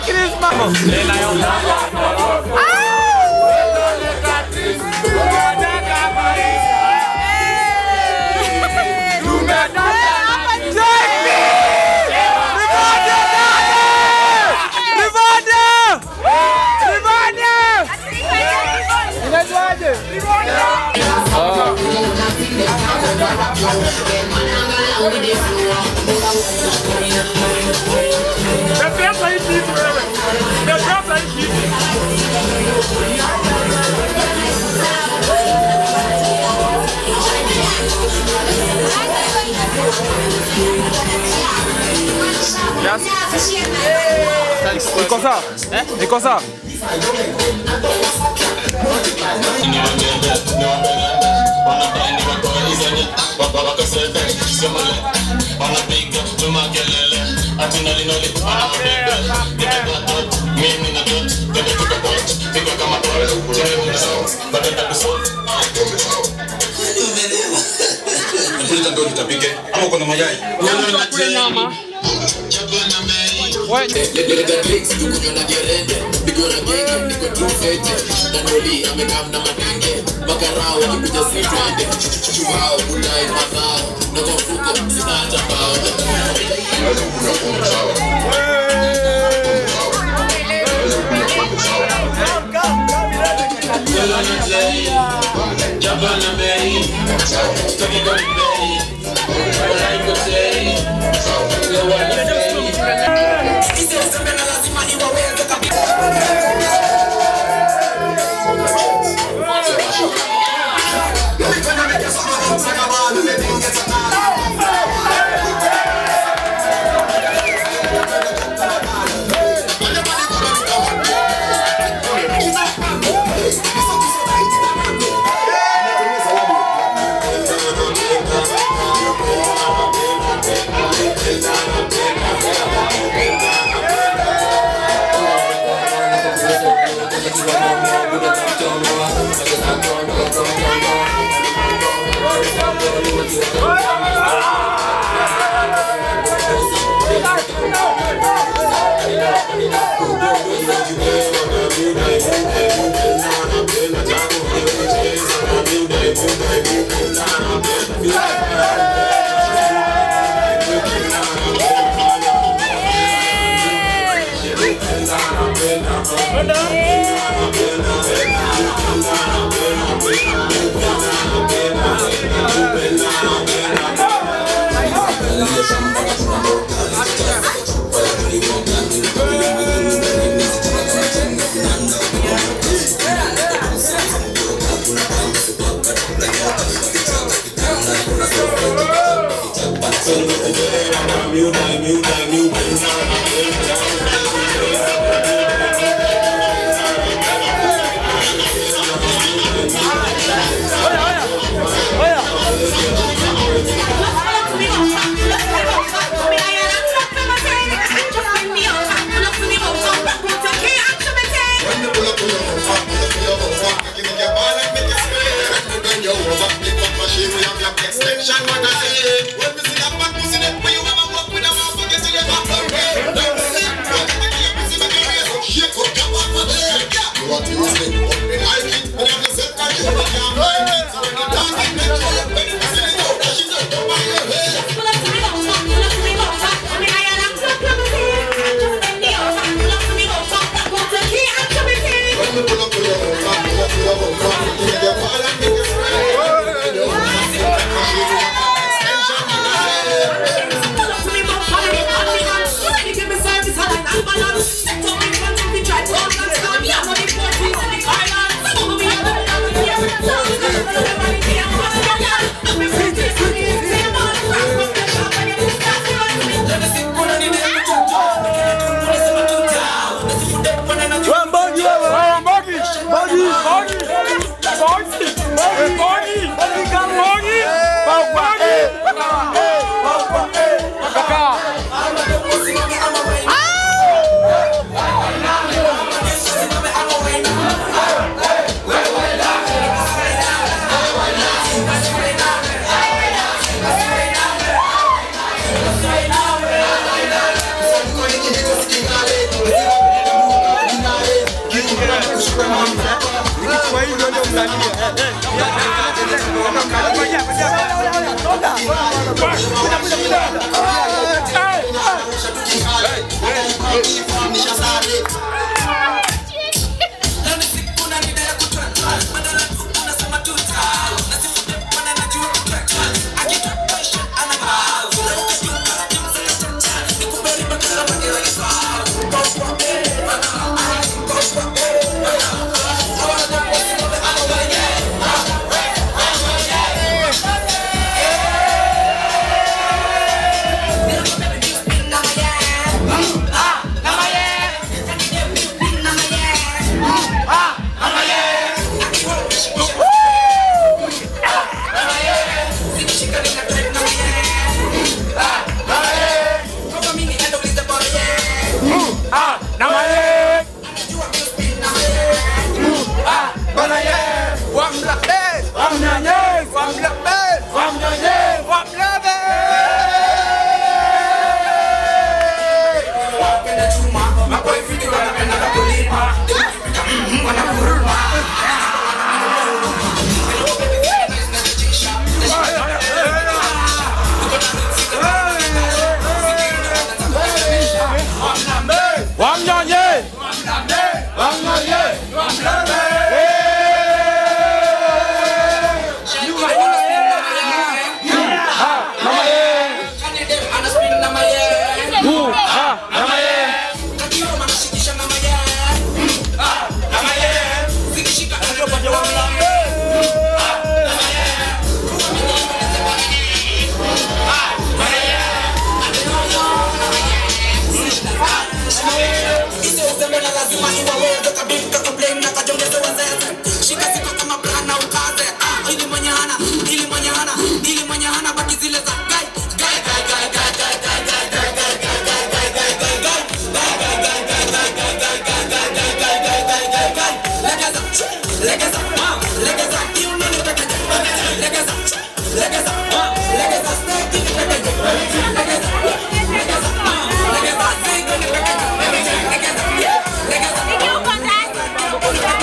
Look at his mama. Oh. Merry Christmas! Iko sawa? Iko sawa? Ndio nitapike. Ama uko na mayai? what? Jump on the.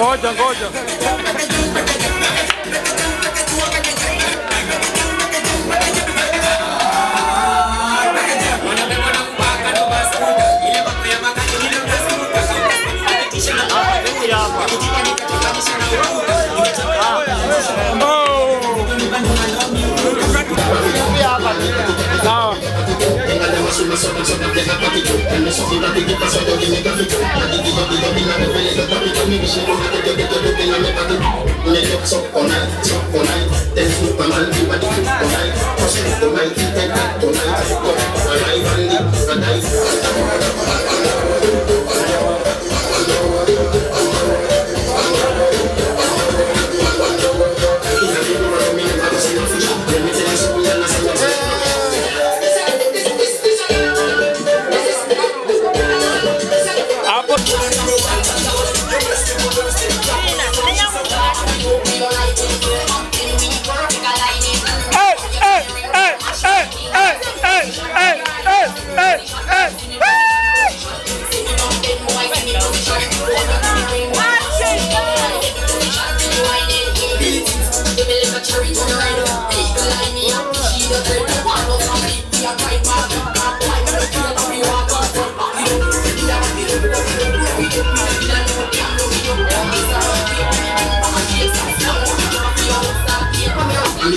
Goja, goja. see me so much of the so go. And the give I'm not give me the. I the not the the you the the so all so all I like, I I like, I like, I like,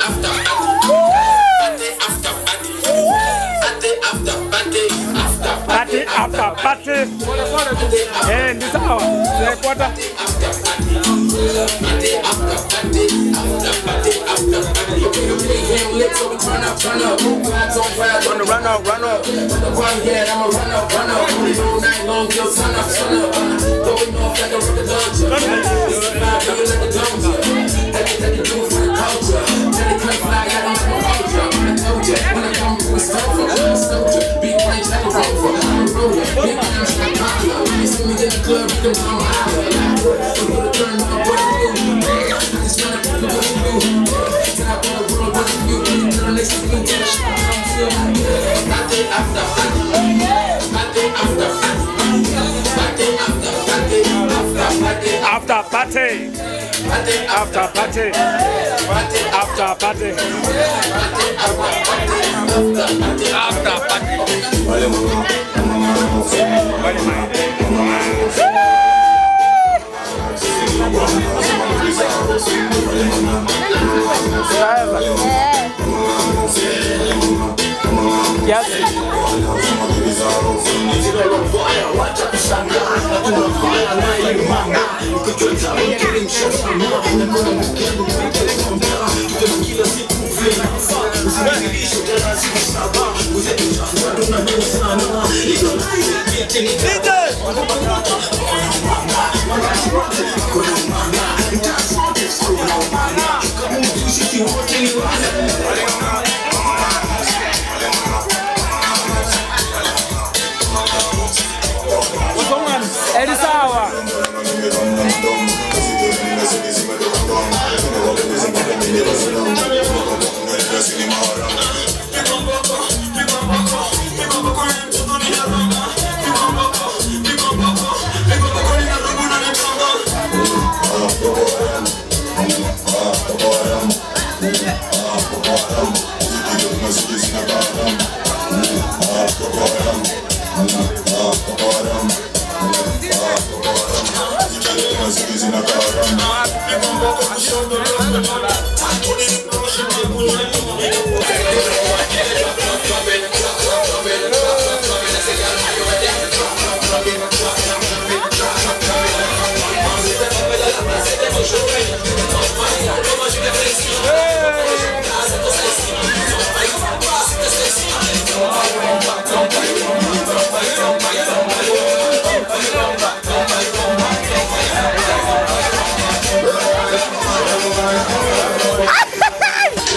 Sunday after party, after party, Sunday after party, after party, after party, and this hour, the quarter. After party, after party, after party, after party. You bring him lips up and turn up, turn up. Rats on fire, on the run up, run up. One head, I'm a run up, run up. All night long till sun up, sun up. Going off like a rocket launcher. Fly like a dumb for culture. I can do. Of the. Party after. Party after after. After After. Party After party. After party. After party. Wale mai. Yes. Edi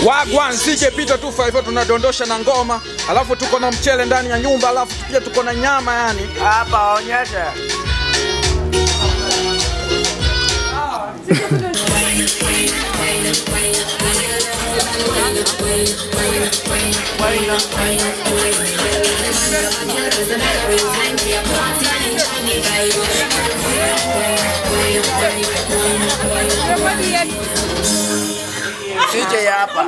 Wagwan CJ Pita tu hivyo tunadondosha na ngoma, alafu tuko na mchele ndani ya nyumba, alafu pia tuko na nyama yani. Hapa onyesha. CJ hapa.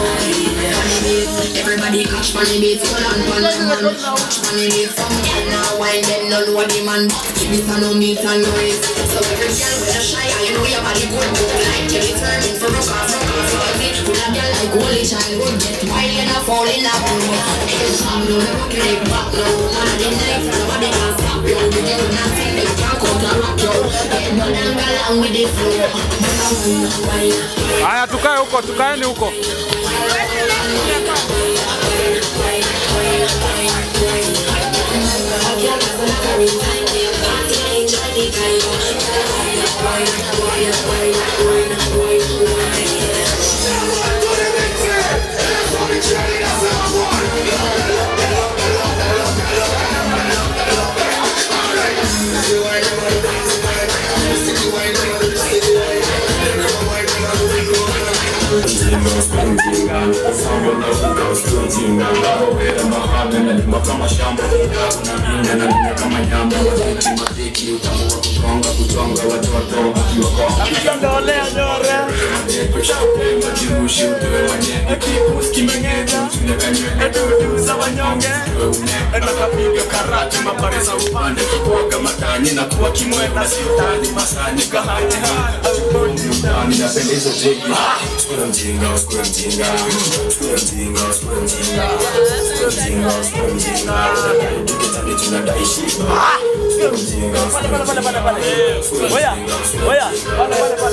Everybody catch money beats, hold on, pan man Catch money beats, some now wine, them no know the man This a no meat and no So every girl with a shy, you know your body good Go like you determined for rock off, rock off, rock. Full of girl like only childhood Get wild and a fall in love some know the rock it back now Man of the night, nobody can stop you We do nothing, they can't counteract you Get down and go along with the flow. Haya, tukae huko, tukaeni huko. Wine mjinga napendanga kusindonga kama ni katoto na katula na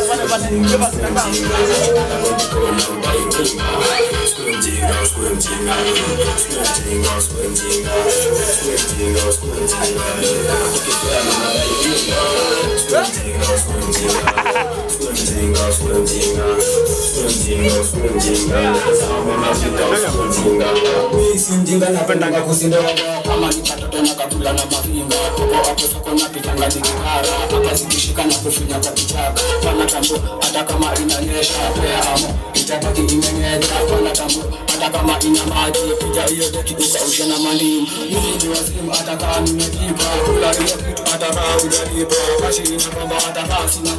pana tambo hata kama inanyesha peamo itabaki imenyesha pana tambo hata kama ina maji kuja hiyo deki usaushe na malimu. Mimi ni wazimu hata kama nimekipa kula hiyo kitu hata kama hujalipa kashi ina kwamba hata kama sina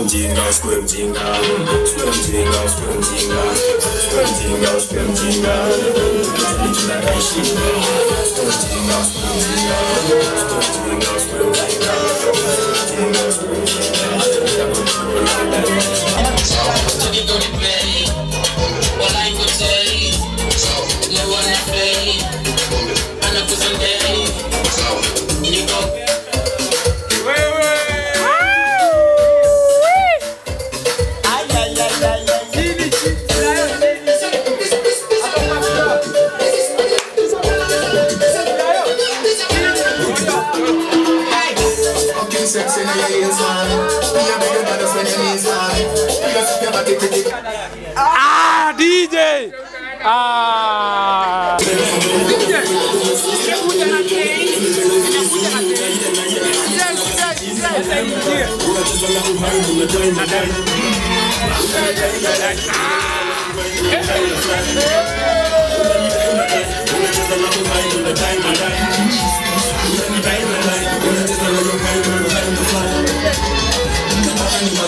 mjinga, mjinga, mjinga, mjinga, mjinga, mjinga. Mjinga, mjinga, mjinga, mjinga, usikue mjinga, usikue mjinga. Fucking Paka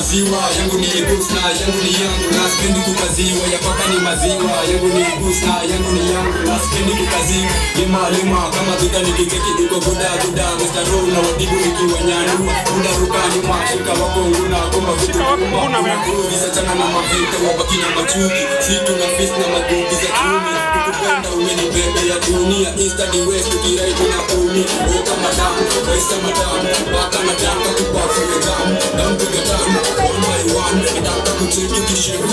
maziwa yangu ni gusna yangu ni yangu na sipendi kukaziwa. Ya paka ni maziwa yangu ni gusna yangu ni yangu na sipendi kukaziwa. Lima lima kama duka nikikeki iko guda guda. Row na wadibu nikiwa nyanua muda ruka nyuma shika wako nguna kumba vitu kumba kuna kurugi sachana na mavita wabaki na machuki. Situ na fist na madugi za chumi kukupenda umeni bebe ya dunia. Insta ni west ukirai kuna kumi oka madamu kaisa madamu baka nataka kubafu ya damu damu kuga damu kucheki kishirika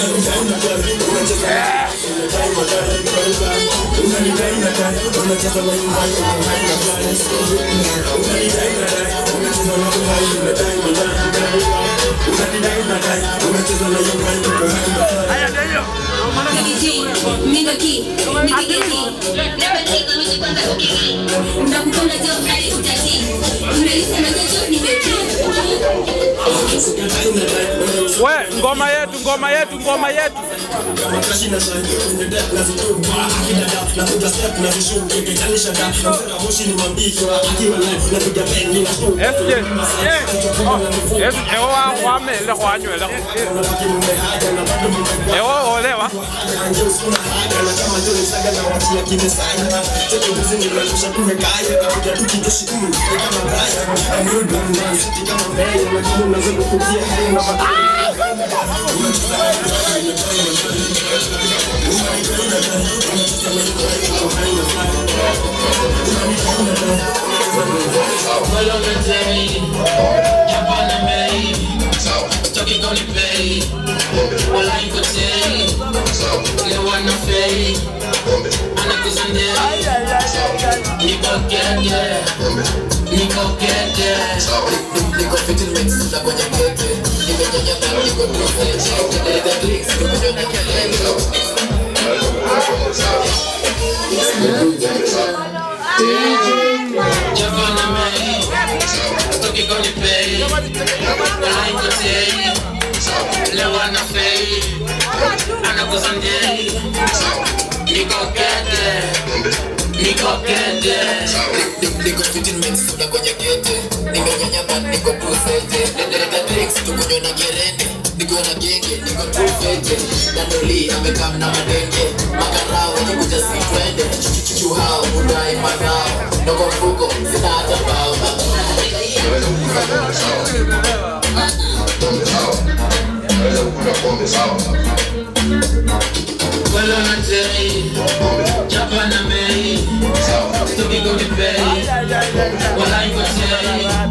We, ngoma yetu, ngoma yetu, ngoma yetu. Pull up and take, jump on the main, talking on the you. Niko kete Niko fiti nimekisunda kwenye gete. Nimenyanya man niko tufete Ndeleta drinks tukunywa na gerende Niko na genge niko tufete Dandoli amekam na madenge Makarao Chuchu hao manao Noko mfuko hata bao Wala na Chapa na Wala tei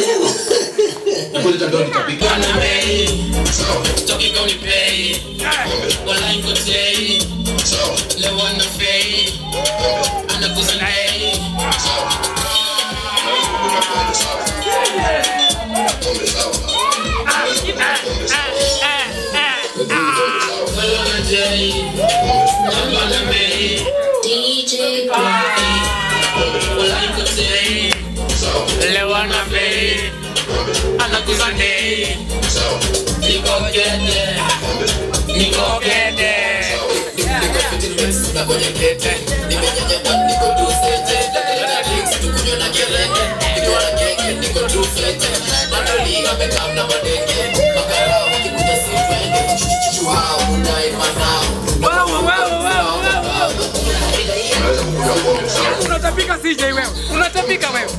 tembe Mama tembe Wanadai ni wagete Ni wagerende Wanadai ni wagerende Baba wakasete Wako sete. DJ Lewa na bei anakuza ndei niko gete niko gete niko fiti nimesunda kwenye gete nimenyanya man niko tu sete. Ndeleta drinks tukunywa na gerende niko na genge niko tu fete mandoli amekam na madenge. Makarao wakikuja si twende chuchu hao unatapika CJ wewe, unatapika wewe.